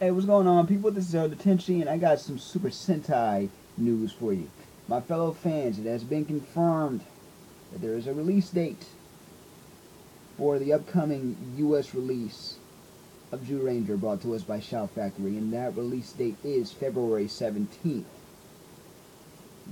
Hey, what's going on, people? This is Elder Tenchi, and I got some Super Sentai news for you. My fellow fans, it has been confirmed that there is a release date for the upcoming U.S. release of Zyuranger brought to us by Shout Factory, and that release date is February 17th.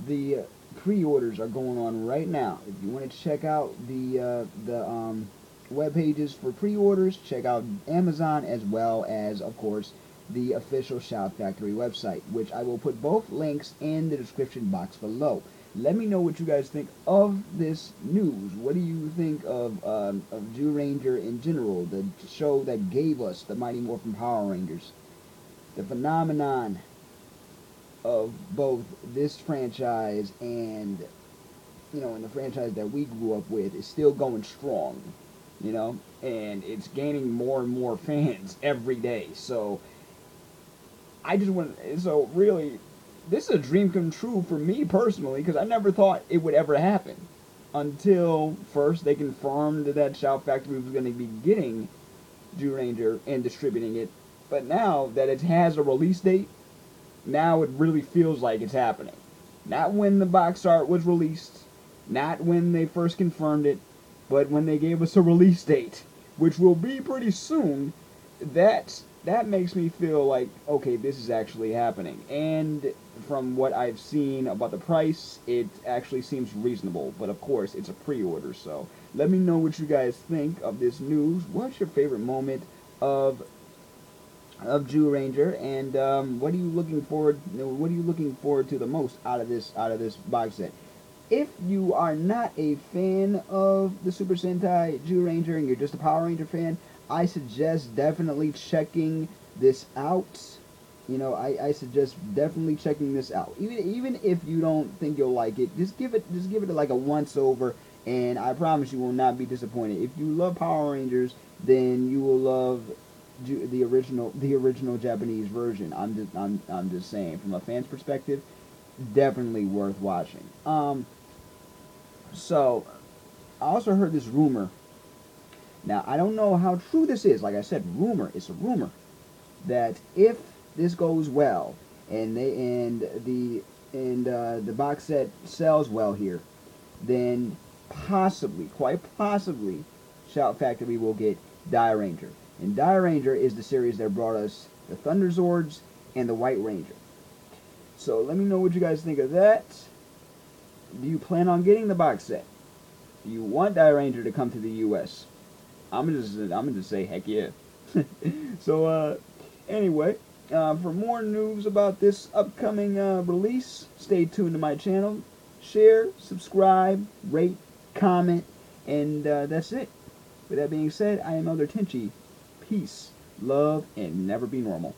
The uh, pre-orders are going on right now. If you want to check out the uh, the um, web pages for pre-orders, check out Amazon as well as, of course, the official Shout Factory website, which I will put both links in the description box below. Let me know what you guys think of this news. What do you think of um, of Zyuranger in general, the show that gave us the Mighty Morphin Power Rangers, the phenomenon of both this franchise and you know, and the franchise that we grew up with is still going strong, you know, and it's gaining more and more fans every day. So I just want so really this is a dream come true for me personally because I never thought it would ever happen until first they confirmed that Shout Factory was going to be getting Zyuranger and distributing it. But now that it has a release date, now it really feels like it's happening. Not when the box art was released, not when they first confirmed it, but when they gave us a release date, which will be pretty soon. That that makes me feel like okay, this is actually happening. And from what I've seen about the price, it actually seems reasonable. But of course, it's a pre-order, so let me know what you guys think of this news. What's your favorite moment of of Zyuranger, and um, what are you looking forward? What are you looking forward to the most out of this out of this box set? If you are not a fan of the Super Sentai Zyuranger and you're just a Power Ranger fan, I suggest definitely checking this out. You know, I, I suggest definitely checking this out. Even even if you don't think you'll like it, just give it just give it like a once over, and I promise you will not be disappointed. If you love Power Rangers, then you will love the original the original Japanese version. I'm just I'm I'm just saying from a fan's perspective, definitely worth watching. Um. So, I also heard this rumor now, I don't know how true this is. Like I said, rumor. It's a rumor that if this goes well and they and the and uh, the box set sells well here, then possibly, quite possibly, Shout Factory will get Dairanger. And Dairanger is the series that brought us the Thunder Zords and the White Ranger. So let me know what you guys think of that. Do you plan on getting the box set? Do you want Dairanger to come to the U.S.? I'm just I'm gonna just say heck yeah. so uh, anyway, uh, for more news about this upcoming uh, release, stay tuned to my channel. Share, subscribe, rate, comment, and uh, that's it. With that being said, I am Elder Tenchi. Peace, love, and never be normal.